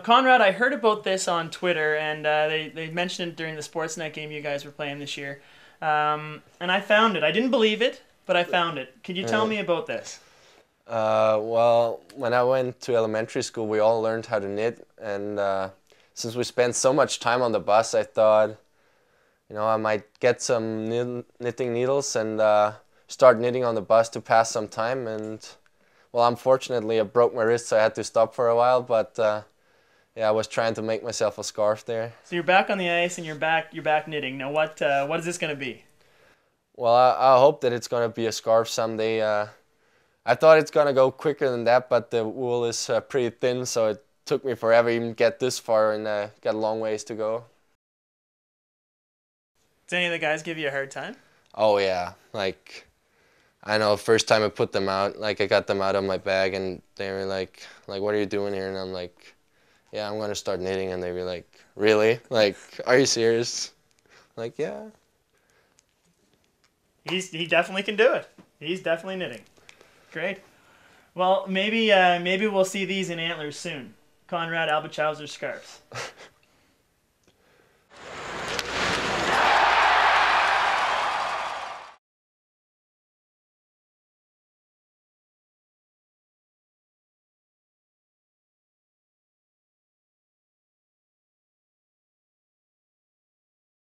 Konrad, I heard about this on Twitter, and uh, they, they mentioned it during the Sportsnet game you guys were playing this year. Um, and I found it. I didn't believe it, but I found it. Could you tell me about this? Uh, well, when I went to elementary school, we all learned how to knit, and uh, since we spent so much time on the bus, I thought, you know, I might get some knitting needles and uh, start knitting on the bus to pass some time. And well, unfortunately, I broke my wrist, so I had to stop for a while. But uh, yeah, I was trying to make myself a scarf there. So you're back on the ice, and you're back you're back knitting. Now, what uh, what is this going to be? Well, I, I hope that it's gonna be a scarf someday. Uh, I thought it's gonna go quicker than that, but the wool is uh, pretty thin, so it took me forever even to get this far, and uh, got a long ways to go. Does any of the guys give you a hard time? Oh yeah, like I know first time I put them out, like I got them out of my bag, and they were like, like what are you doing here? And I'm like, yeah, I'm gonna start knitting, and they were like, really? Like, are you serious? Like, yeah. He's he definitely can do it. He's definitely knitting. Great. Well, maybe uh, maybe we'll see these in antlers soon. Konrad Abeltshauser scarves.